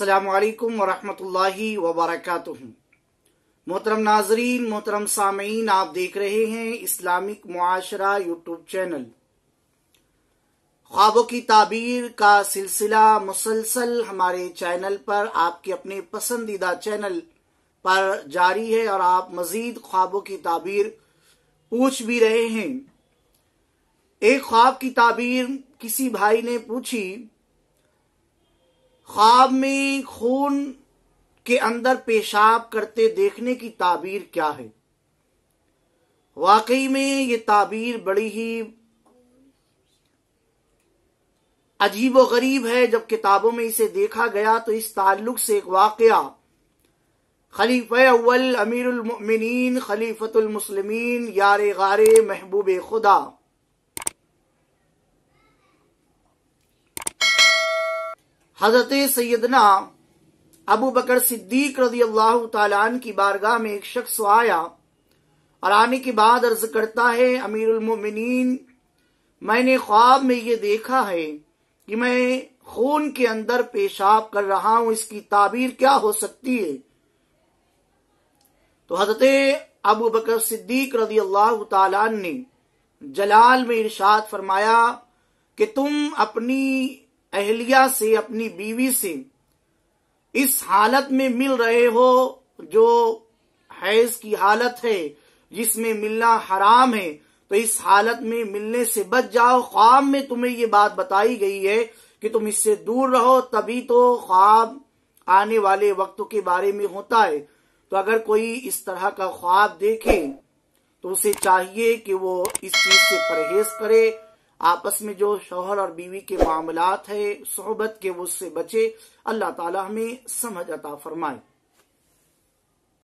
असलकम वरहमतुल्लाहि वबरकातुहू मोहतरम नाजरीन, मोहतरम सामीन, आप देख रहे हैं इस्लामिक मुआशरा यूट्यूब चैनल। ख्वाबों की ताबीर का सिलसिला मुसलसल हमारे चैनल पर, आपके अपने पसंदीदा चैनल पर जारी है और आप मजीद ख्वाबों की ताबीर पूछ भी रहे हैं। एक ख्वाब की ताबीर किसी भाई ने पूछी ख्वाब में खून के अंदर पेशाब करते देखने की ताबीर क्या है? वाकई में ये ताबीर बड़ी ही अजीब व गरीब है। जब किताबों में इसे देखा गया तो इस ताल्लुक से एक वाकया, खलीफ अव्वल अमीरुल खलीफतुल मुस्लिमीन, यार गारे महबूब खुदा। हज़रत सैदना अबू बकर सिद्दीक रज़ी अल्लाह तन की बारगाह में एक शख्स आया और आने के बाद अर्ज़ करता है, अमीरुल मैंने ख्वाब में ये देखा है कि मैं खून के अंदर पेशाब कर रहा हूँ, इसकी ताबीर क्या हो सकती है? तो हज़रत अबू बकर सिद्दीक रज़ी अल्लाह तन ने जलाल में इरशाद फरमाया कि तुम अपनी अहलिया से, अपनी बीवी से इस हालत में मिल रहे हो जो हैज़ की हालत है, जिसमें मिलना हराम है तो इस हालत में मिलने से बच जाओ। ख्वाब में तुम्हें ये बात बताई गई है कि तुम इससे दूर रहो, तभी तो ख्वाब आने वाले वक्त के बारे में होता है। तो अगर कोई इस तरह का ख्वाब देखे तो उसे चाहिए कि वो इस चीज़ से परहेज करे आपस में जो शोहर और बीवी के मामला है, सोहबत के उससे बचे, अल्लाह ताला हमें समझ अता फरमाए।